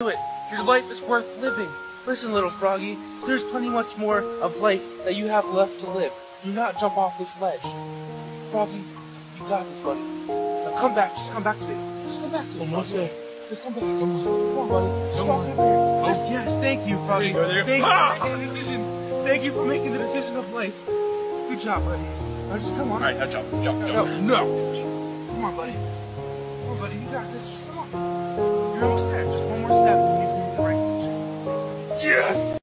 do it. Your life is worth living. Listen, little froggy, there's plenty much more of life that you have left to live. Do not jump off this ledge. Froggy, you got this, buddy. Now come back, just come back to me. Just come back to me. Almost there. Just come back. Come on, buddy. Just Come walk on. over here. Oh. Yes, yes, thank you, Froggy. There you go, there Thank you you for making the decision. Thank you for making the decision of life. Good job, buddy. Now just come on. All right, now jump, jump, No, jump. no. Come on, buddy. Come on, buddy. You got this. Just come on. You're almost there.